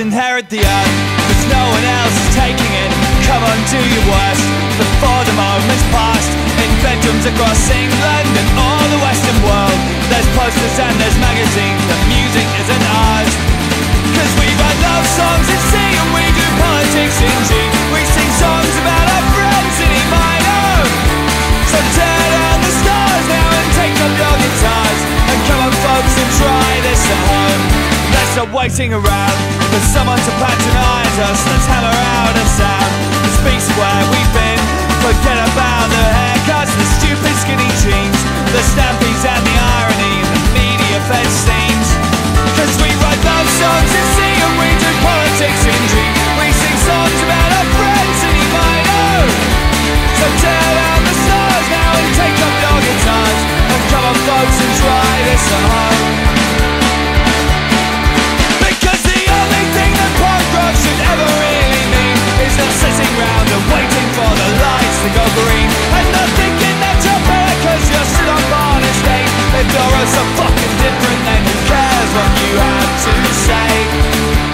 inherit the earth Cause no one else is taking it. Come on, do your worst. Before the moment's past. In bedrooms across England and all the western world There's posters and there's magazines But music isn't ours. Cause we write love songs in C And we do politics in G We sing songs about our friends in E minor So tear down the stars now and take up your guitars. And come on folks and try this at home. Let's stop waiting around For someone to patronize us Let's hammer out a sound. That speaks where we've been Forget about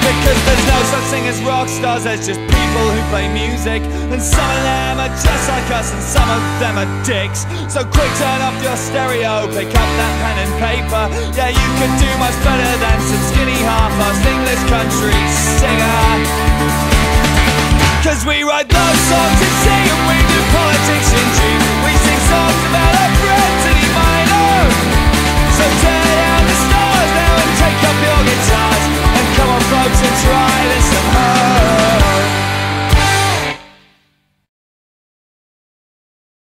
Because there's no such thing as rock stars There's just people who play music. And some of them are just like us And some of them are dicks. So quick turn off your stereo Pick up that pen and paper. Yeah you can do much better than some skinny half-assed English country singer. Cause we write love songs in C and we do politics in We